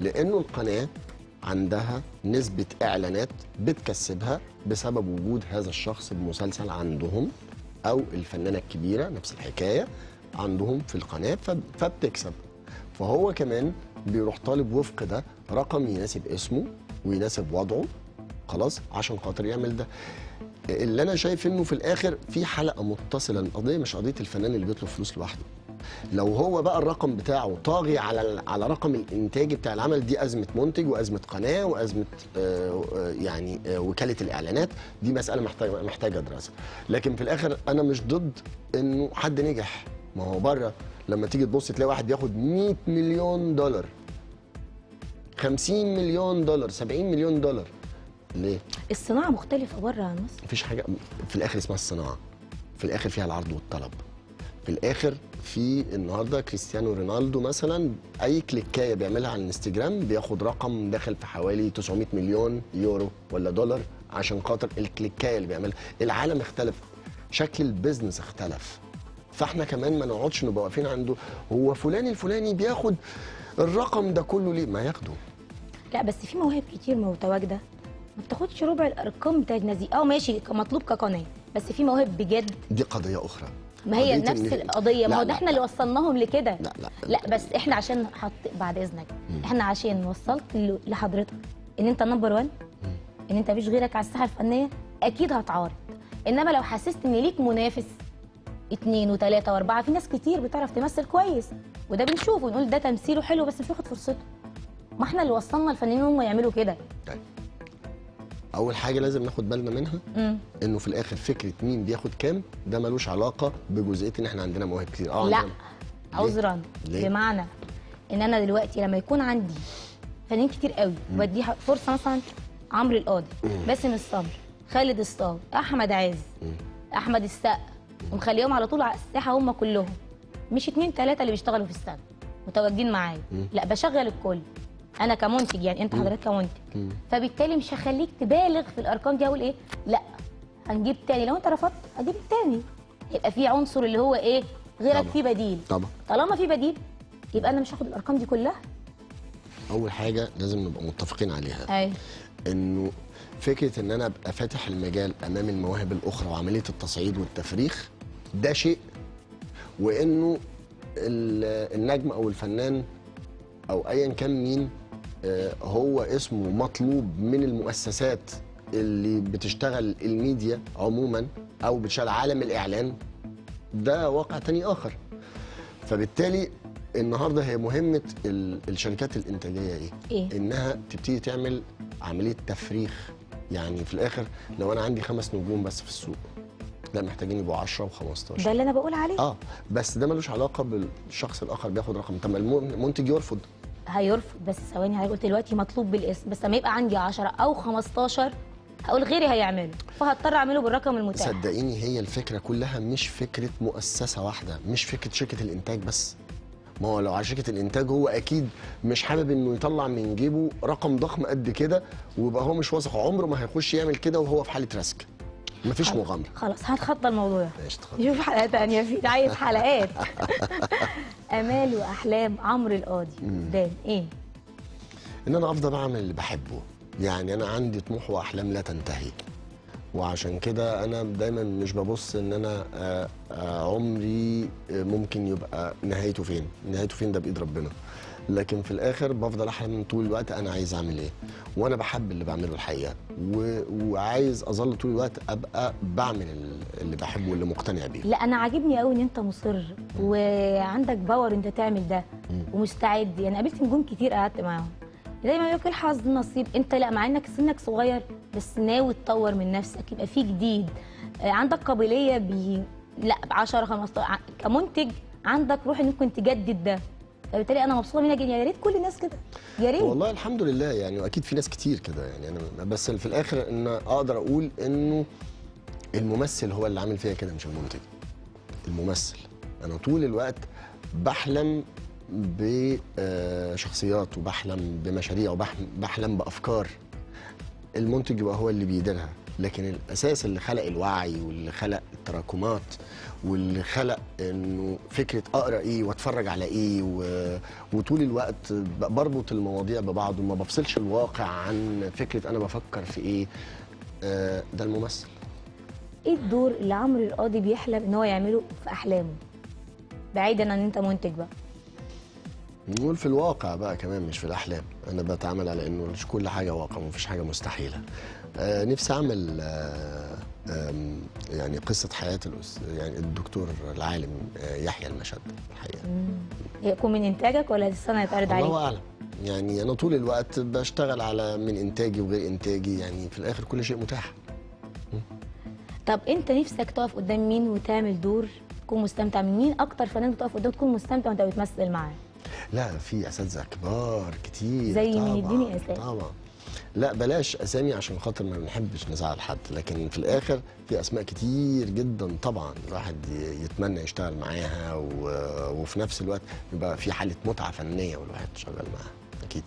لأنه القناة عندها نسبة إعلانات بتكسبها بسبب وجود هذا الشخص بمسلسل عندهم أو الفنانة الكبيرة نفس الحكاية عندهم في القناة فب- فبتكسب. فهو كمان بيروح طالب وفق ده رقم يناسب اسمه ويناسب وضعه. خلاص عشان خاطر يعمل ده. اللي أنا شايف إنه في الآخر في حلقة متصلة القضية مش قضية الفنان اللي بيطلب فلوس لوحده. لو هو بقى الرقم بتاعه طاغي على على رقم الإنتاج بتاع العمل دي أزمة منتج وأزمة قناة وأزمة آه، آه، يعني آه، وكالة الإعلانات دي مسألة محتاجه محتاجة دراسة. لكن في الآخر أنا مش ضد إنه حد نجح. ما هو بره لما تيجي تبص تلاقي واحد بياخد 100 مليون دولار. 50 مليون دولار 70 مليون دولار. ليه؟ الصناعة مختلفة بره عن مصر. مفيش حاجة في الآخر اسمها الصناعة. في الآخر فيها العرض والطلب. في الآخر في النهارده كريستيانو رونالدو مثلا أي كليكاية بيعملها على الإنستجرام بياخد رقم داخل في حوالي 900 مليون يورو ولا دولار عشان خاطر الكليكاية اللي بيعملها. العالم اختلف شكل ال business اختلف. فإحنا كمان ما نقعدش نبقى واقفين عنده هو فلان الفلاني بياخد الرقم ده كله ليه؟ ما ياخده. لا بس في مواهب كتير متواجدة. ما بتاخدش ربع الأرقام بتاعت الناس دي آه ماشي مطلوب كقناة بس في مواهب بجد. دي قضية أخرى. ما هي نفس إن- القضية. ما لا، هو ده لا، إحنا لا. اللي وصلناهم لكده. لا لا لا. بس إحنا عشان حط بعد إذنك. إحنا عشان وصلت لحضرتك إن أنت نمبر 1 إن أنت مفيش غيرك على الساحة الفنية أكيد هتعارض. إنما لو حسست إن ليك منافس اتنين وتلاتة وأربعة في ناس كتير بتعرف تمثل كويس وده بنشوفه ونقول ده تمثيله حلو بس مش واخد فرصته. ما إحنا اللي وصلنا الفنانين هم يعملوا كده. طيب. أول حاجة لازم ناخد بالنا منها مم. إنه في الآخر فكرة مين بياخد كام ده ملوش علاقة بجزئية إن إحنا عندنا مواهب كتير. آه لا. عذرا؟ بمعنى إن أنا دلوقتي لما يكون عندي فنانين كتير قوي بديها فرصة مثلا عمرو القاضي باسم السمر خالد الصاوي أحمد عز أحمد السقا ومخليهم على طول على الساحة هم كلهم. مش اتنين تلاتة اللي بيشتغلوا في السنة متواجدين معايا. لا بشغل الكل. أنا كمنتج يعني انت حضرتك كمنتج. فبالتالي مش هخليك تبالغ في الأرقام دي أقول إيه؟ لأ هنجيب تاني. لو أنت رفضت هجيب تاني. يبقى في عنصر اللي هو إيه؟ غيرك. فيه بديل. طبعا. طالما في بديل يبقى أنا مش هاخد الأرقام دي كلها. أول حاجة لازم نبقى متفقين عليها. أيوه. إنه فكرة إن أنا أبقى فاتح المجال أمام المواهب الأخرى وعملية التصعيد والتفريخ ده شيء. وإنه ال- النجم أو الفنان أو ايا كان مين هو اسمه مطلوب من المؤسسات اللي بتشتغل الميديا عموما أو بتشتغل عالم الإعلان. ده واقع تاني آخر. فبالتالي النهارده هي مهمة ال- الشركات الإنتاجية إيه؟ إيه؟ إنها تبتدي تعمل عملية تفريخ. يعني في الآخر لو أنا عندي خمس نجوم بس في السوق لا محتاجين يبقوا 10 و15 ده اللي أنا بقول عليه. آه بس ده ملوش علاقة بالشخص الآخر بياخد رقم. طب المنتج يرفض هيرفض. بس ثواني قلت دلوقتي مطلوب بالاسم بس لما يبقى عندي 10 أو 15 هقول غيري هيعمله. فهضطر أعمله بالرقم المتاح. صدقيني هي الفكرة كلها مش فكرة مؤسسة واحدة مش فكرة شركة الإنتاج بس. ما هو لو على شركة الإنتاج هو أكيد مش حابب إنه يطلع من جيبه رقم ضخم قد كده ويبقى هو مش واثق. عمره ما هيخش يعمل كده وهو في حالة ريسك. مفيش مغامرة. خلاص هنتخطى الموضوع. نشوف حلقة تانية في عايز حلقات. أمال وأحلام عمرو القاضي. قدام إيه؟ إن أنا أفضل أعمل اللي بحبه. يعني أنا عندي طموح وأحلام لا تنتهي. وعشان كده أنا دايما مش ببص إن أنا آه، آه، عمري آه، ممكن يبقى نهايته فين. نهايته فين ده بإيد ربنا. لكن في الآخر بفضل احلم طول الوقت أنا عايز أعمل إيه. وأنا بحب اللي بعمله الحقيقة. و... وعايز أظل طول الوقت أبقى بعمل ال- اللي بحبه واللي مقتنع بيه. لا أنا عاجبني قوي إن أنت مصر وعندك باور أنت تعمل ده ومستعد. يعني قابلت نجوم كتير قعدت معاهم. دايما يقول لك الحظ نصيب أنت لا مع إنك سنك صغير بس ناوي تطور من نفسك يبقى في جديد. آه، عندك قابلية ب لا ب 10 15 ع- كمنتج عندك روح إن ممكن تجدد ده. فبالتالي أنا مبسوطة منك جدا يا ريت كل الناس كده. يا ريت. والله الحمد لله يعني واكيد في ناس كتير كده يعني أنا بس في الآخر إن أقدر أقول إنه الممثل هو اللي عامل فيها كده مش المنتج. الممثل. أنا طول الوقت بحلم بشخصيات وبحلم بمشاريع وبحلم بأفكار. المنتج يبقى هو اللي بيديرها. لكن الأساس اللي خلق الوعي واللي خلق التراكمات واللي خلق إنه فكرة أقرأ إيه وأتفرج على إيه و... وطول الوقت بربط المواضيع ببعض وما بفصلش الواقع عن فكرة أنا بفكر في إيه. آه، ده الممثل. إيه الدور اللي عمرو القاضي بيحلم إن هو يعمله في أحلامه؟ بعيدا عن ان أنت منتج بقى. نقول في الواقع بقى كمان مش في الأحلام. أنا بتعامل على إنه مش كل حاجة واقع ومفيش حاجة مستحيلة. آه نفسي أعمل آه يعني قصة حياة الأس... يعني الدكتور العالم آه، يحيى المشد الحقيقة. يكون من إنتاجك ولا السنة هيتعرض عليك الله أعلم. يعني أنا طول الوقت بشتغل على من إنتاجي وغير إنتاجي يعني في الآخر كل شيء متاح. طب أنت نفسك تقف قدام مين وتعمل دور؟ تكون مستمتع من مين؟ أكتر فنان بتقف قدام تكون مستمتع وأنت بتمثل معاه. لا في أساتذة كبار كتير. زي طبعا مين؟ اديني أسامي. طبعا. لا بلاش أسامي عشان خاطر ما بنحبش نزعل حد لكن في الآخر في أسماء كتير جدا طبعا الواحد يتمنى يشتغل معاها و... وفي نفس الوقت يبقى في حالة متعة فنية والواحد شغال معاها أكيد.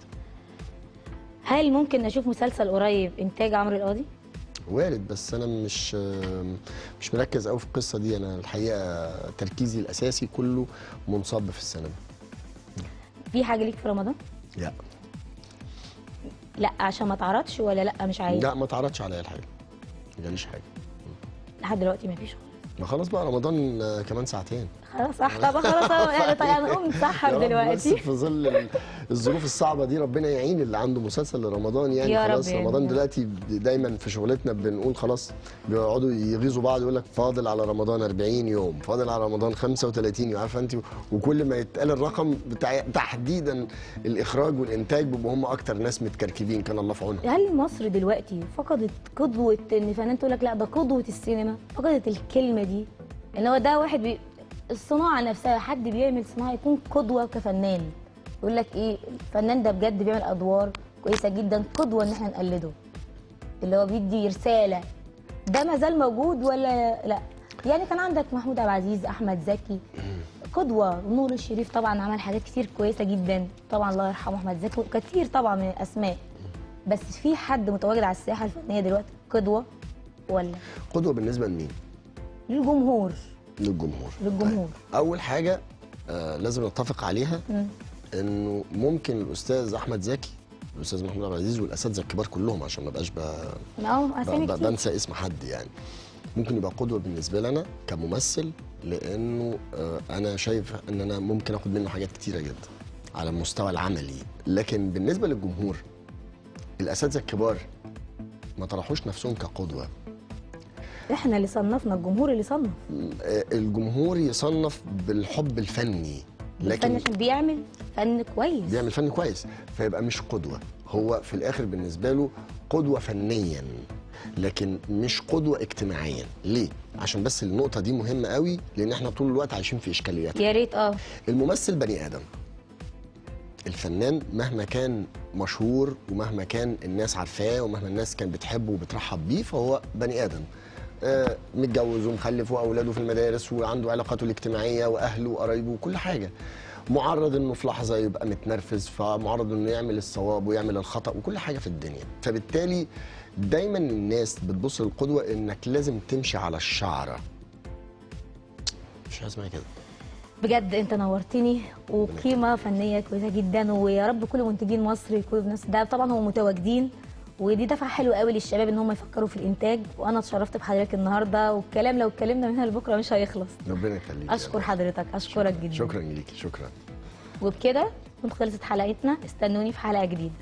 هل ممكن نشوف مسلسل قريب إنتاج عمرو القاضي؟ وارد بس أنا مش مش مركز قوي في القصة دي. أنا الحقيقة تركيزي الأساسي كله منصب في السينما. في حاجة ليك في رمضان؟ لا. لا عشان ما تعرضش ولا لا مش عايز. لا ما تعرضش عليا الحاجة. ما جاليش حاجة. لحد دلوقتي ما فيش. ما خلاص بقى رمضان كمان ساعتين. خلاص صح طب خلاص يعني طيب هنقوم نسحب يا رب بس دلوقتي في ظل ال- الظروف الصعبة دي ربنا يعين اللي عنده مسلسل لرمضان يعني. يا رب خلاص يعين. رمضان دلوقتي دايما في شغلتنا بنقول خلاص بيقعدوا يغيظوا بعض يقول لك فاضل على رمضان 40 يوم فاضل على رمضان 35 يوم. عارفة أنت؟ وكل ما يتقال الرقم بتاع تحديدا الإخراج والإنتاج بيبقوا هم أكتر ناس متكركبين كان الله في عونهم. هل مصر دلوقتي فقدت قدوة ان فنان تقول لك لا ده قدوة السينما فقدت الكلمة دي. ان هو ده واحد بي... الصناعة نفسها حد بيعمل صناعة يكون قدوة كفنان. يقول لك إيه الفنان ده بجد بيعمل أدوار كويسة جدا قدوة إن إحنا نقلده. اللي هو بيدي رسالة. ده ما زال موجود ولا لأ؟ يعني كان عندك محمود عبد العزيز أحمد زكي. قدوة. نور الشريف طبعا عمل حاجات كتير كويسة جدا. طبعا الله يرحمه أحمد زكي وكتير طبعا من الأسماء. بس في حد متواجد على الساحة الفنية دلوقتي قدوة ولا؟ قدوة بالنسبة لمين؟ للجمهور. للجمهور. للجمهور. طيب. أول حاجة آه لازم نتفق عليها مم. إنه ممكن الأستاذ أحمد زكي الأستاذ محمود عبد العزيز والأساتذة الكبار كلهم عشان ما بقاش ب... ب... أسامي ب... كتير. بنسى اسم حد يعني. ممكن يبقى قدوة بالنسبة لنا كممثل لأنه آه أنا شايف إن أنا ممكن آخد منه حاجات كتيرة جدا على المستوى العملي. لكن بالنسبة للجمهور الأساتذة الكبار ما طرحوش نفسهم كقدوة. إحنا اللي صنفنا الجمهور اللي صنف. الجمهور يصنف بالحب الفني الفن لكن عشان بيعمل فن كويس. بيعمل فن كويس فيبقى مش قدوة. هو في الآخر بالنسبة له قدوة فنيا لكن مش قدوة اجتماعيا. ليه؟ عشان بس النقطة دي مهمة قوي لأن إحنا طول الوقت عايشين في إشكاليات. يا ريت آه. الممثل بني آدم. الفنان مهما كان مشهور ومهما كان الناس عارفاه ومهما الناس كانت بتحبه وبترحب بيه فهو بني آدم. آه، متجوز ومخلف وأولاده في المدارس وعنده علاقاته الاجتماعية وأهله وقرايبه وكل حاجة. معرض إنه في لحظة يبقى متنرفز فمعرض إنه يعمل الصواب ويعمل الخطأ وكل حاجة في الدنيا. فبالتالي دايما الناس بتبص للقدوة إنك لازم تمشي على الشعرة. مش اسمها كده. بجد أنت نورتني وقيمة فنية كويسة جدا ويا رب كل منتجين مصر يكونوا بنفس ده طبعا هم متواجدين. ودي دفعة حلوة قوي للشباب إن هم يفكروا في الإنتاج وأنا اتشرفت بحضرتك النهارده والكلام لو اتكلمنا من هنا لبكرة مش هيخلص. ربنا يخليك أشكر حضرتك أشكرك جدا. شكرا ليكي شكرا. وبكده كنت خلصت حلقتنا استنوني في حلقة جديدة.